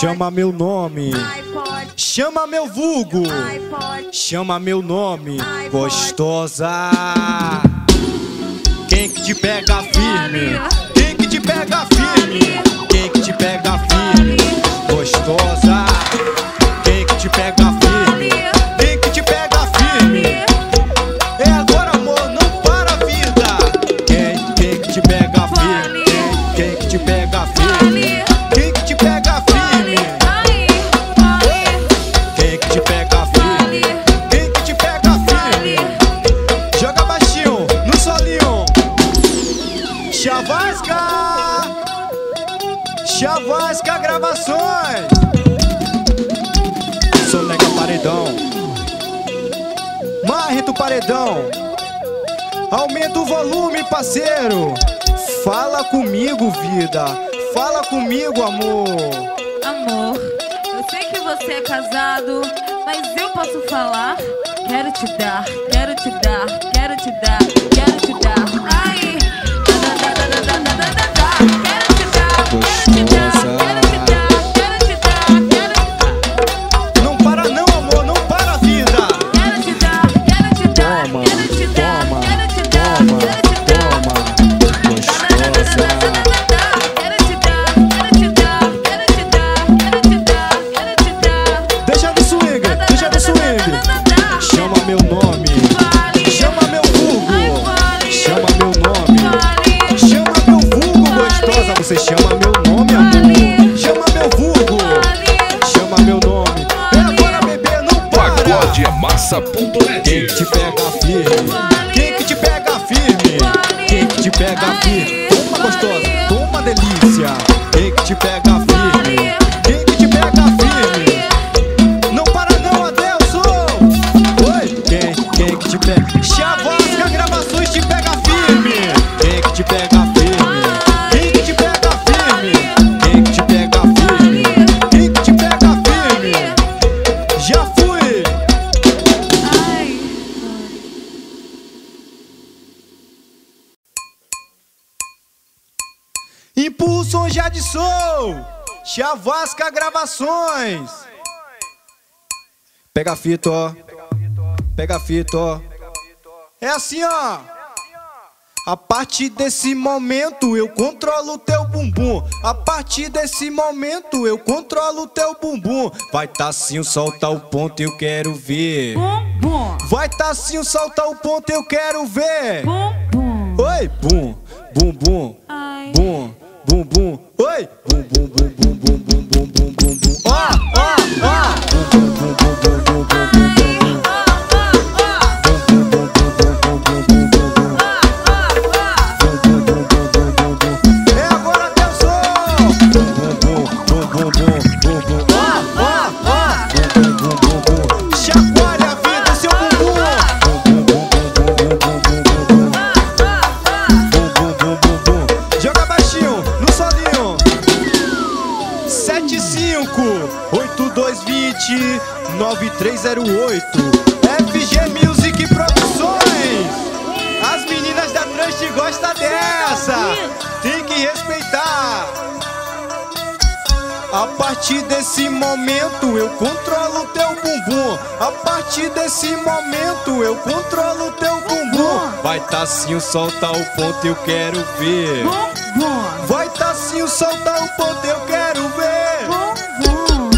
Chama meu nome, chama meu vulgo, chama meu nome, gostosa. Quem que te pega firme? Quem que te pega firme? Quem que te pega firme? Gostosa. Aumenta o volume, parceiro. Fala comigo, vida. Fala comigo, amor. Amor, eu sei que você é casado, mas eu posso falar. Quero te dar, quero te dar, quero te dar, quero te dar. Ai, Quem que te pega firme? Quem que te pega firme? Quem que te pega firme? Toma gostosa, toma delícia. Chavasca Gravações. Pega a fita, ó. Pega a fita, ó. É assim, ó. A partir desse momento eu controlo teu bumbum. A partir desse momento eu controlo teu bumbum. Vai tá assim, solta o ponto, eu quero ver. Vai tá assim, solta o ponto, eu quero ver. Oi, bum, bum, bum. Bum, bum, bum. Oi! Bum, bum, bum, bum, bum, bum, bum, bum, bum, bum. Ó, ó, ó! Bum, bum, bum, bum, bum, bum, bum, bum, bum, partir desse momento eu controlo teu bumbum. A partir desse momento eu controlo teu bumbum. Vai tá assim, solta o ponto, eu quero ver. Vai tá assim, solta o ponto, eu quero ver. bum,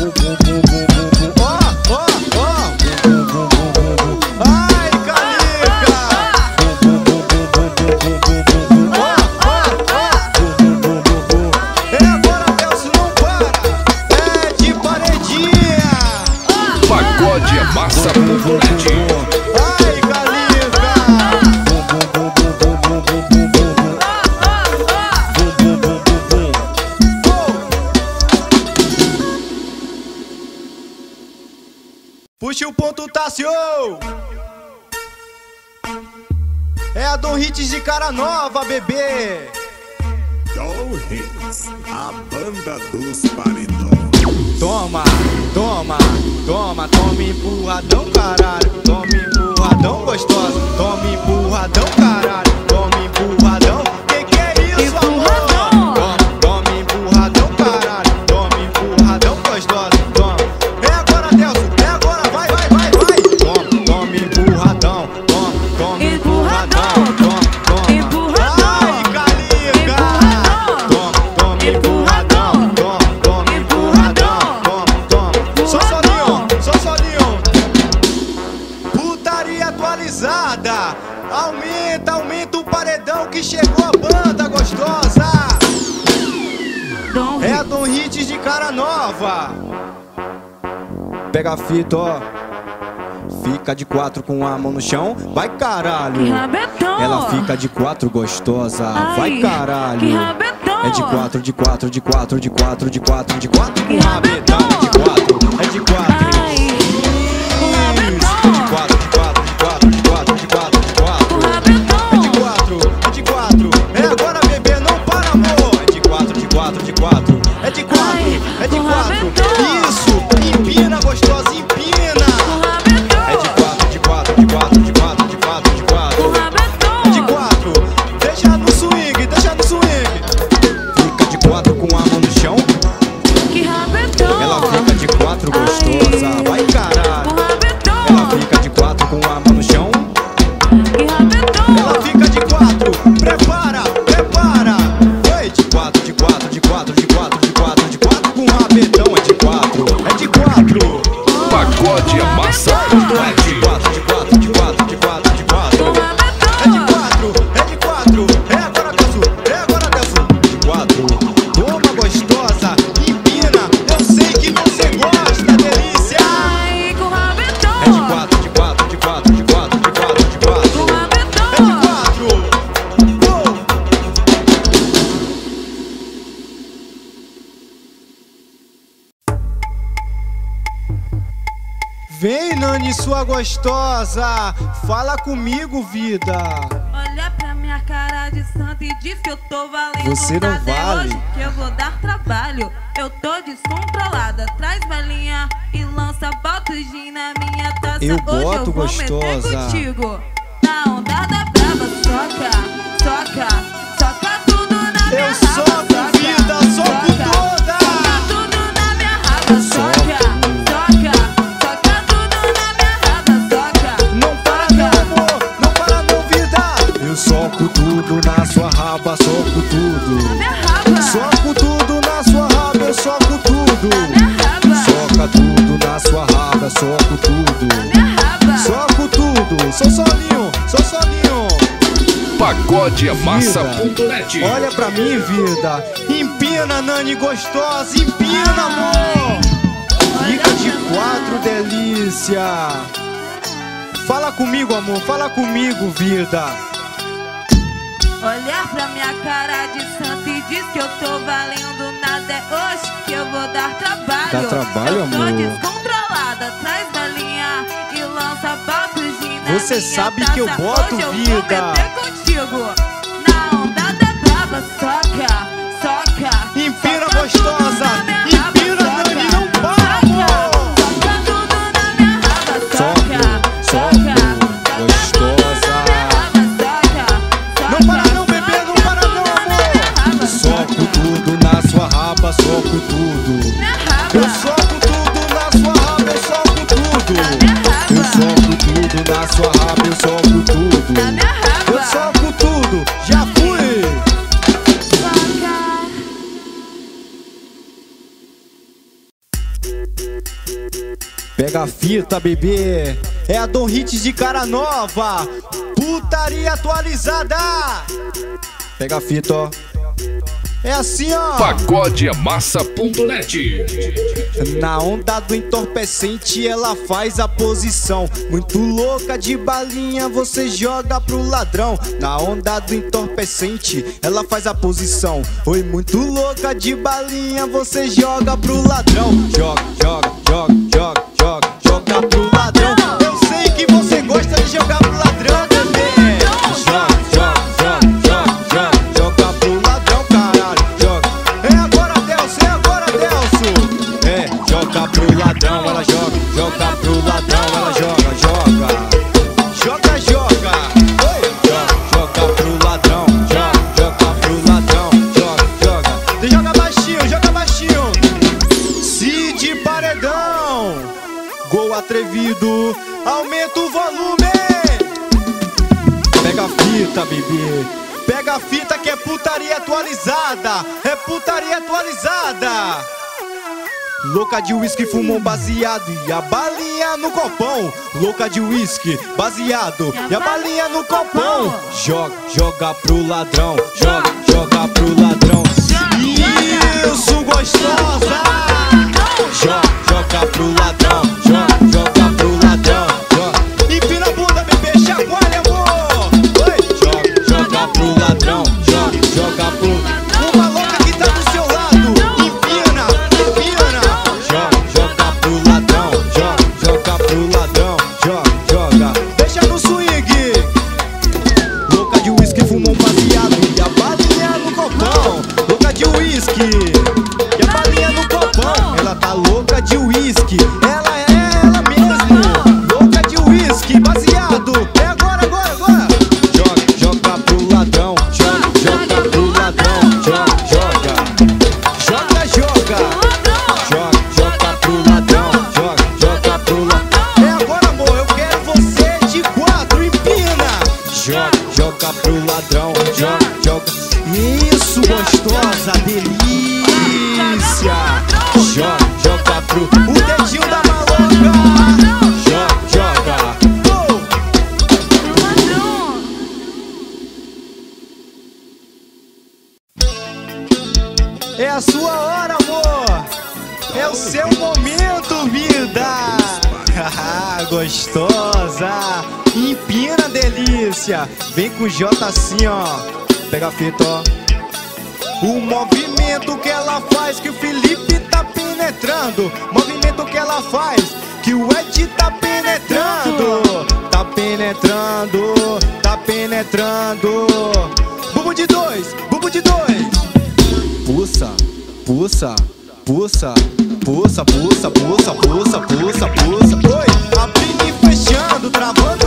bum. Bum, bum, É a Dom Hits de cara nova, bebê! Dom Hits, a banda dos paredões. Toma, toma, toma, toma empurradão, caralho. Toma empurradão gostosa. Toma empurradão, Fica de quatro com a mão no chão. Vai caralho. Que rabetão. Ela fica de quatro gostosa. Vai Ai, caralho. Que rabetão. É de quatro, de quatro, de quatro, de quatro, de quatro, de quatro Que rabetão. É de é de quatro. Nani, sua gostosa. Fala comigo, vida. Olha pra minha cara de santo e diz que eu tô valendo Você não. É vale. hoje que eu vou dar trabalho. Eu tô descontrolada. Traz balinha e lança bota gin na minha taça. Eu hoje boto eu vou gostosa. meter contigo. Na onda da brava, soca, soca, soca tudo na minha Eu soco, vida, soco toda. Soca tudo na minha raba, soca, soco tudo. Soco tudo, sou solinho, sou solinho. Pagode Amassa.net. Olha pra mim, vida. Empina, Nani gostosa, empina, amor. Fica de quatro, delícia. Fala comigo, amor, fala comigo, vida. Olhar pra minha cara de santo e diz que eu tô valendo nada. É hoje que eu vou dar trabalho. Dá trabalho, eu tô amor? descontrolada. Traz balinha e lança na Você sabe taça. que eu boto hoje eu vida. Vou meter contigo. Na onda da soca, soca. Empina, soca gostosa. Tudo na sua raba, eu soco tudo. Eu soco tudo, já fui. Pega a fita, bebê. É a Dom Hits de cara nova. Putaria atualizada. Pega a fita, ó. É assim, ó. Pagode Amassa.net. Na onda do entorpecente ela faz a posição. Muito louca de balinha você joga pro ladrão. Na onda do entorpecente ela faz a posição. Oi, muito louca de balinha você joga pro ladrão. Joga, joga, joga, joga, joga, joga pro ladrão atualizada, é putaria atualizada. Louca de uísque, fumou baseado e a balinha no copão. Louca de uísque, baseado e a balinha no copão. Joga, joga pro ladrão, joga, joga pro ladrão. Isso, gostosa. Joga, joga pro ladrão, joga. Gostosa. Empina, delícia. Vem com o J assim, ó. Pega a fita, ó. O movimento que ela faz que o Felipe tá penetrando. Movimento que ela faz que o Ed tá penetrando. Tá penetrando, tá penetrando. Bubu de dois, bubu de dois. Pulsa, pulsa, pulsa, pulsa, pulsa, pulsa, pulsa, pulsa, pulsa. Oi, abrindo e fechando, travando,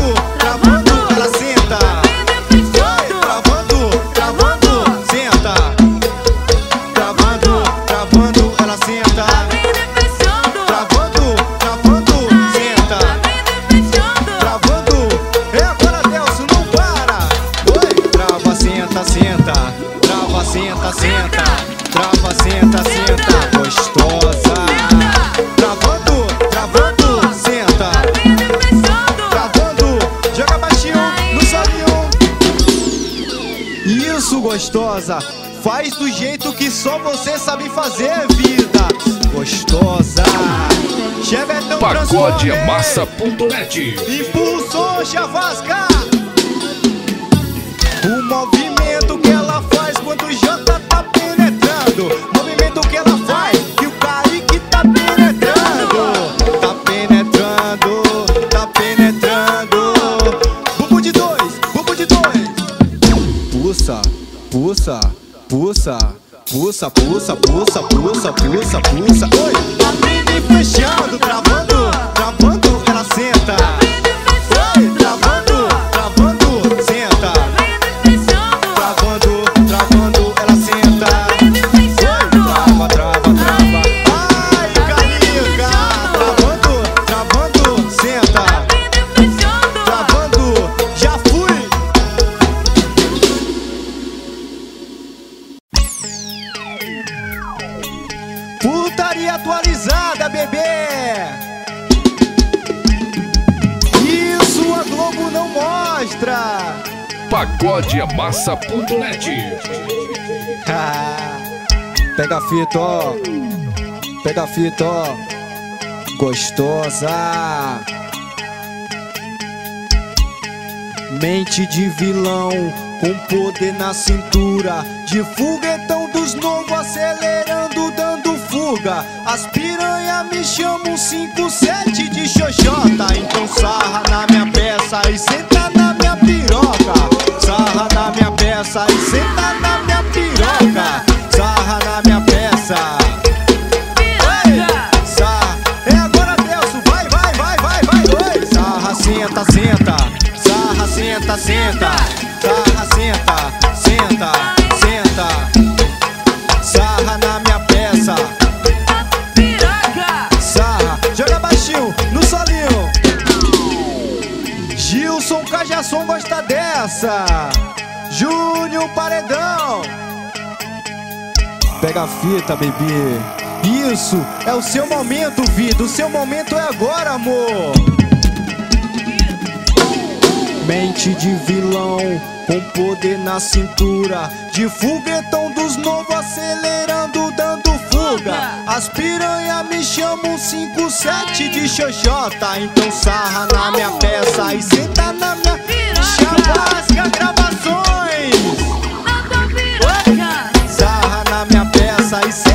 gostosa. Faz do jeito que só você sabe fazer, vida. Gostosa. Chevetão transforme. Pagodeamassa.net Impulsou Chavasca O movimento que ela Pulsa, pulsa, pulsa, pulsa, pulsa, pulsa Oi, abrindo e fechando, travando, Pagodeamassa.net Ah, Pega a fita, ó. Pega a fita, ó. Gostosa. Mente de vilão, com poder na cintura. De foguetão dos novos, acelerando, dando fuga. As piranha me chamam 57 de xoxota. Então sarra na minha peça e senta na minha piroca. Sarra na minha peça e senta na minha piroca. Sarra na minha Pega a fita, bebê. Isso é o seu momento, vida. O seu momento é agora, amor. Mente de vilão, com poder na cintura. De foguetão dos novos, acelerando, dando fuga. As piranha me chamam 57 de xoxota. Então sarra na minha peça e senta na minha chavasca gravações. sai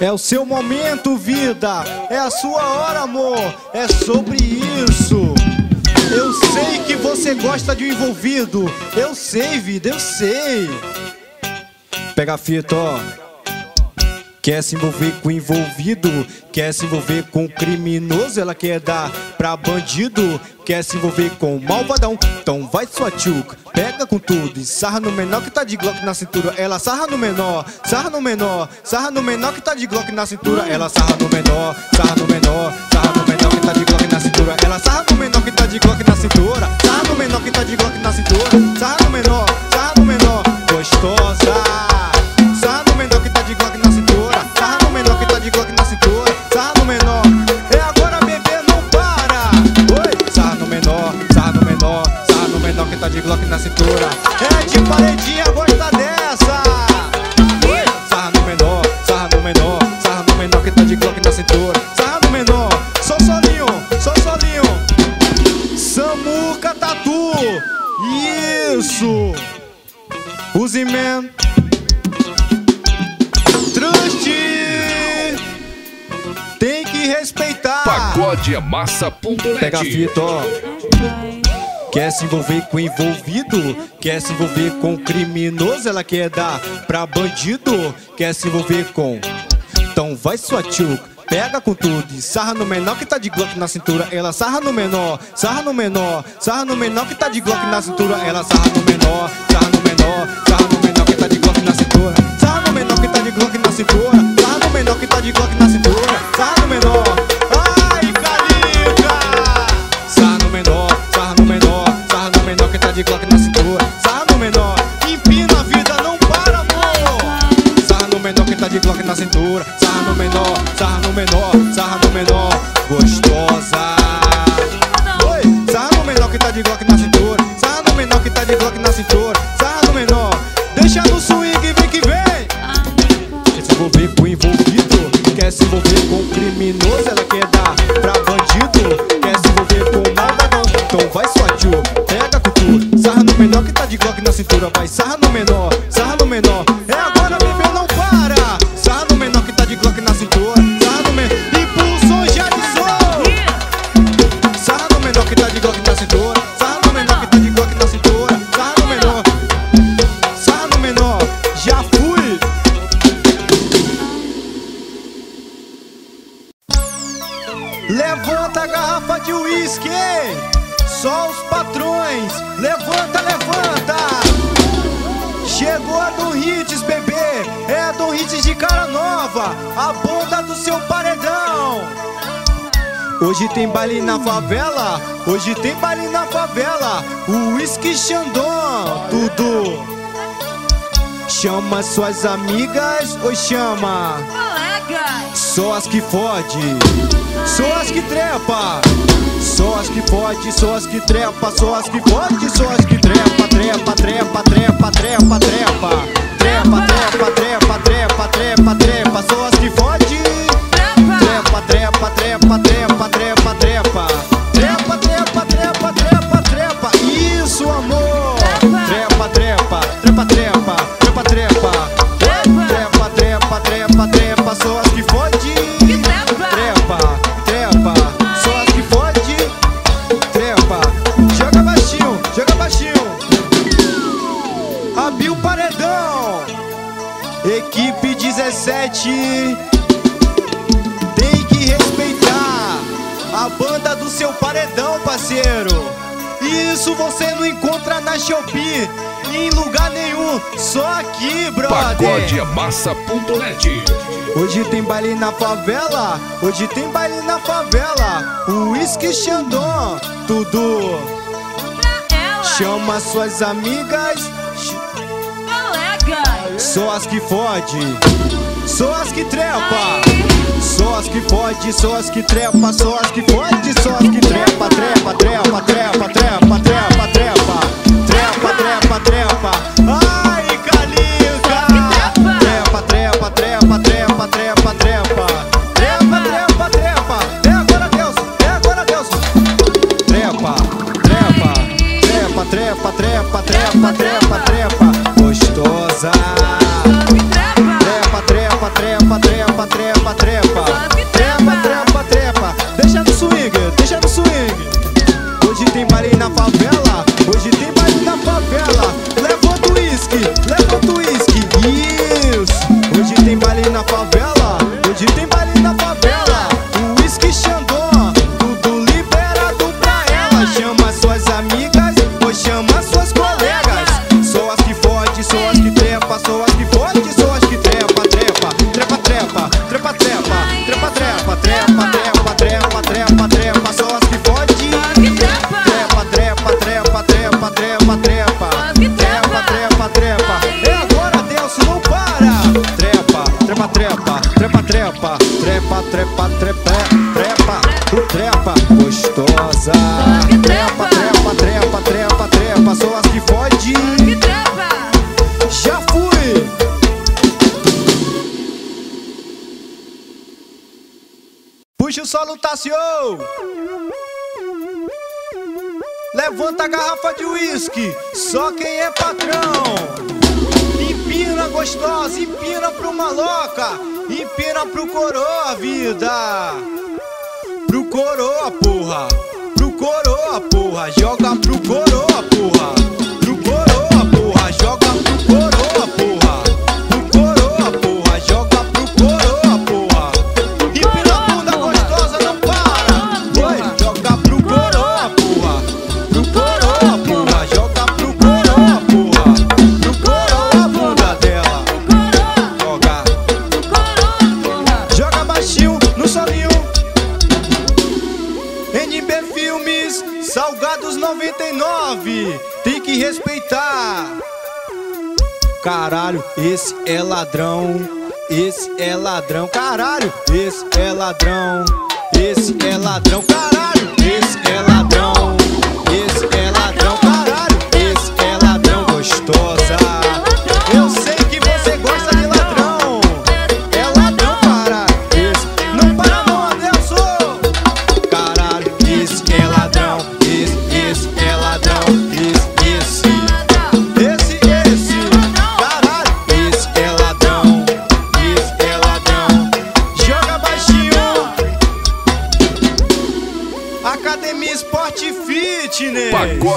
É o seu momento, vida. É a sua hora, amor. É sobre isso. Eu sei que você gosta de um envolvido. Eu sei, vida, eu sei. Pega a fita, ó. Quer se envolver com envolvido, quer se envolver com criminoso, ela quer dar pra bandido, quer se envolver com malvadão. Então vai sua tchuca, pega com tudo e sarra no menor que tá de glock na cintura. Ela sarra no menor, sarra no menor, sarra no menor que tá de glock na cintura. Ela sarra no menor, sarra no menor, sarra no menor que tá de glock na cintura. Ela sarra no menor que tá de glock na cintura. Sarra no menor que tá de glock na cintura. Sarra no menor, sarra no menor, gostosa. Que tá de glock na cintura. É de paredinha, gosta dessa. Sarra no menor, sarra no menor, sarra no menor que tá de glock na cintura. Sarra no menor, sou solinho, sou solinho. Samuca Tatu. Isso. Use man. Trust Tem que respeitar Pagodeamassa.net Pega a fita, ó. Quer se envolver com envolvido Quer se envolver com criminoso Ela quer dar pra bandido Quer se envolver com Então vai sua tchuca Pega com tudo e sarra no menor que tá de glock na cintura. Ela sarra no menor, sarra no menor, sarra no menor que tá de glock na cintura. Ela sarra no menor, sarra no menor, sarra no menor que tá de glock na cintura. Sarra no menor que tá de glock na cintura. Sarra no menor que tá de glock na cintura. Sarra no menor. Levanta a garrafa de uísque, só os patrões. Levanta, levanta. Chegou a Dom Hits, bebê. É a Dom Hits de cara nova, a banda do seu paredão. Hoje tem baile na favela, hoje tem baile na favela. O uísque Xandão, tudo. Chama suas amigas ou chama? Colegas. Só as que fode, só as que trepa, só as que fode, só as que trepa, só as que fode, só as que trepa, trepa, trepa, trepa, trepa, trepa, trepa, trepa, trepa, trepa, trepa, trepa, só as você não encontra na Shopee, em lugar nenhum, só aqui, brother. Pagodeamassa.net Hoje tem baile na favela, hoje tem baile na favela. O uísque Xandão, tudo. Chama suas amigas, Colegas. só as que fode, só as que trepa. Só as que fode, só as que trepa, só as que fode, só as que trepa, trepa, trepa, trepa, trepa, o trepa gostosa. que trepa. trepa, trepa, trepa, trepa, sou as que fode. Trepa! Já fui! Puxa o solo, Tassio! Levanta a garrafa de uísque, só quem é patrão. Empina gostosa, empina pro maloca, empina pro coroa, vida. Pro coroa, porra, pro coroa, porra, joga pro coroa, porra. 99, tem que respeitar. Caralho, esse é ladrão. Esse é ladrão, caralho. Esse é ladrão. Esse é ladrão, caralho. Esse é ladrão.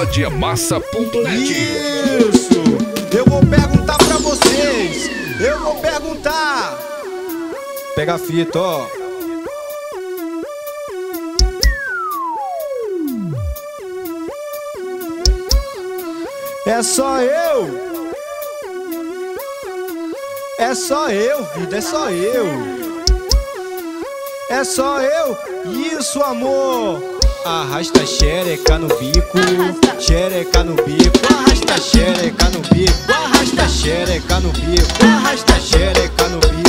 Pagodeamassa.net. Isso. Eu vou perguntar pra vocês. Eu vou perguntar. Pega a fita, ó. É só eu. É só eu, vida, é só eu. É só eu. Isso, amor. Arrasta xereca no bico, xereca no bico, arrasta xereca no bico, arrasta xereca no bico, arrasta xereca no bico,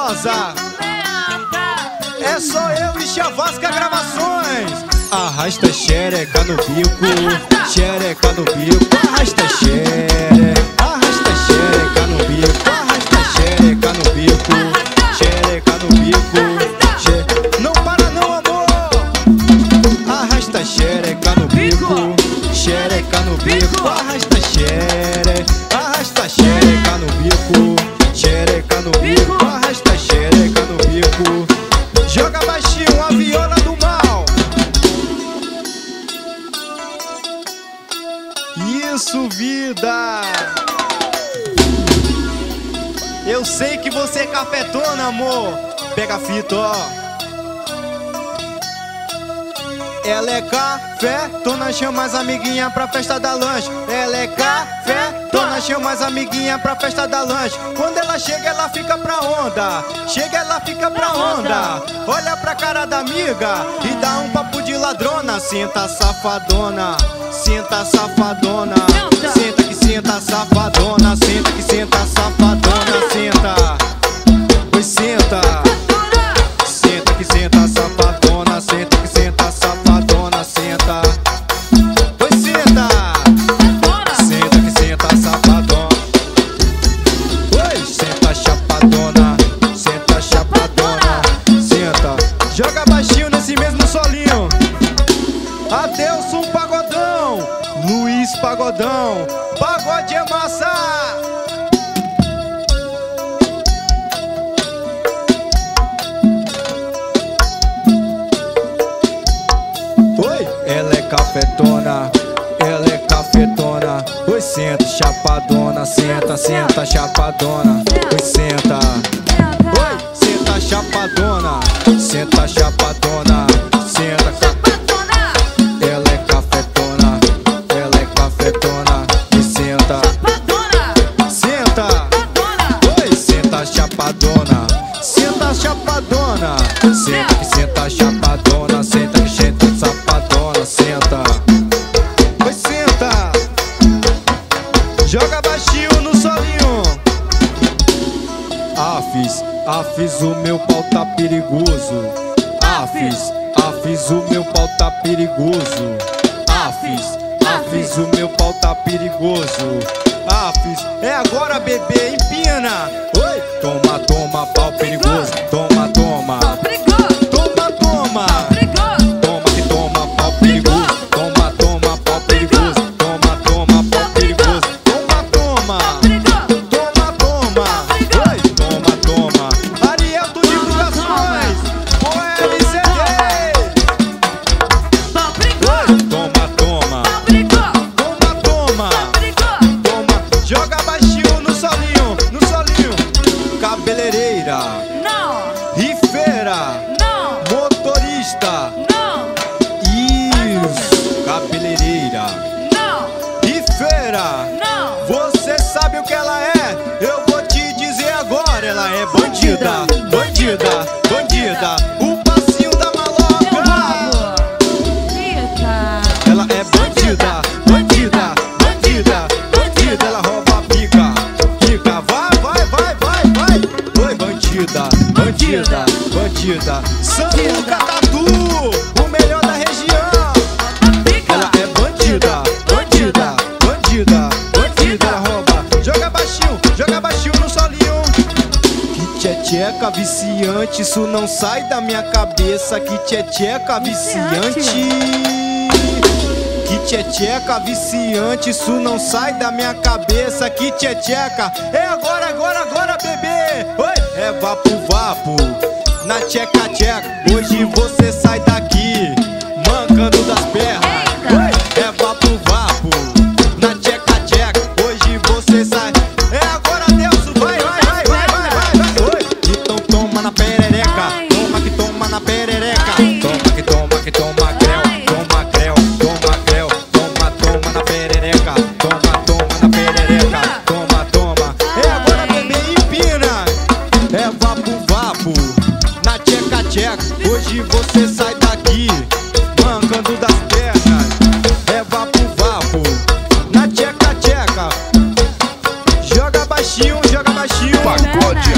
gostosa. É só eu e Chavasca Gravações. Arrasta xereca no bico, xereca no bico, arrasta xere, arrasta xereca no bico, Pega a fita, ó. Ela é café, tona chama as amiguinha pra festa da lanche. Ela é café, tona chama as amiguinha pra festa da lanche. Quando ela chega, ela fica pra onda. Chega, ela fica pra onda. Olha pra cara da amiga e dá um papo de ladrona. Senta safadona, senta safadona. Senta. Que senta safadona, senta que senta safadona, senta. Pois. Senta tcheca viciante, isso não sai da minha cabeça. Que tcheca viciante. Que tcheca viciante, isso não sai da minha cabeça. Que tcheca é agora, agora, agora, bebê. Oi, é vapo, vapo. Na tcheca, tcheca, hoje você sai daqui, mancando das pernas. baixinho, joga baixinho. Pagode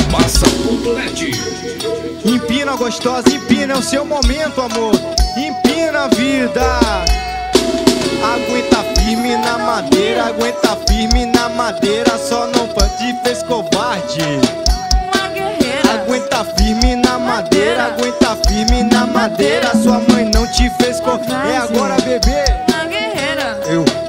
é Empina gostosa, empina, é o seu momento, amor. Empina a vida. Aguenta firme na madeira, aguenta firme na madeira, só não pante fez covarde. Aguenta firme na madeira, aguenta firme na madeira, sua mãe não te fez covarde. É agora, bebê. Eu